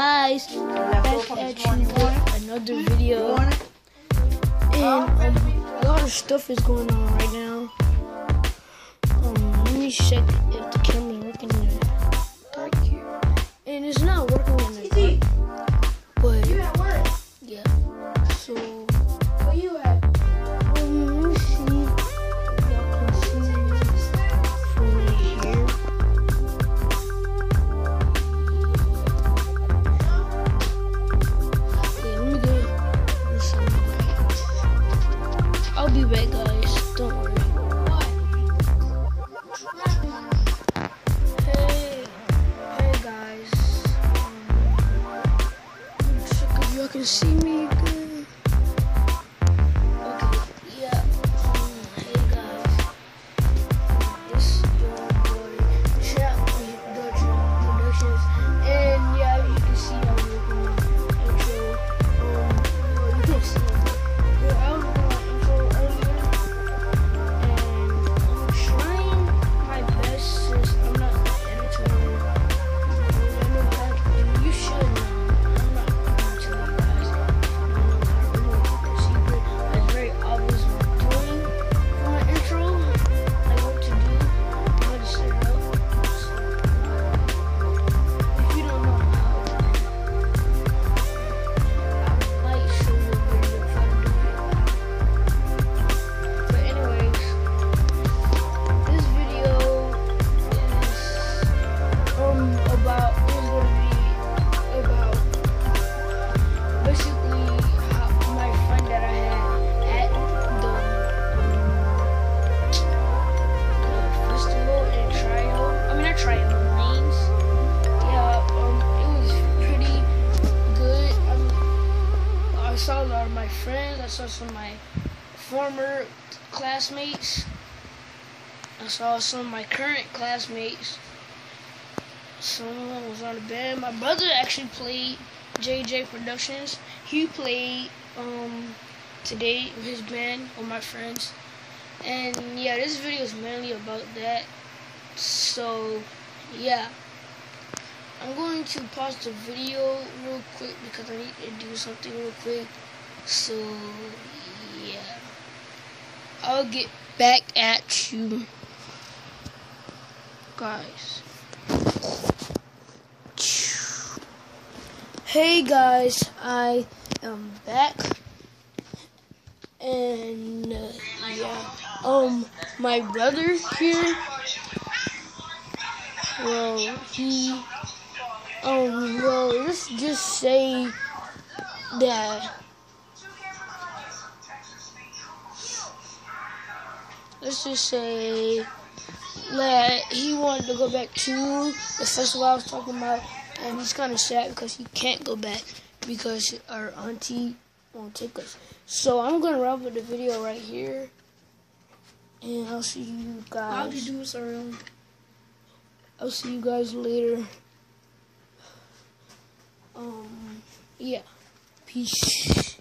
guys, back at you with another video. And a lot of stuff is going on right now. Um, let me check if the camera's working in here. And it's not working in the dark. But, yeah. So. Y'all can see me friends, I saw some of my former classmates. I saw some of my current classmates. Someone was on the band. My brother actually played JJ Productions. He played um today with his band with my friends. And yeah, this video is mainly about that. So yeah. I'm going to pause the video real quick because I need to do something real quick. So yeah. I'll get back at you guys. Hey guys, I am back, and uh, yeah, um, my brother here. Well, he, um, well, let's just say that. Let's just say that he wanted to go back to the festival I was talking about, and he's kind of sad because he can't go back because our auntie won't take us. So I'm gonna wrap up the video right here, and I'll see you guys. How'd you guys. do, Sorrel? I'll see you guys later. Um, yeah, peace.